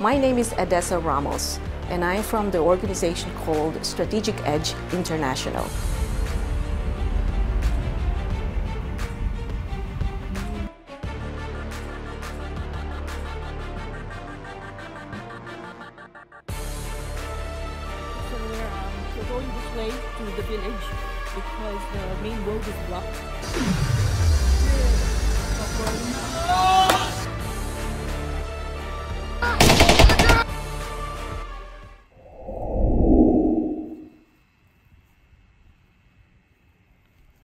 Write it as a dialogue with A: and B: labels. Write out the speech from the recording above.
A: My name is Edessa Ramos, and I'm from the organization called Strategic Edge International.
B: Um, we're going this way to the village because the main road is blocked.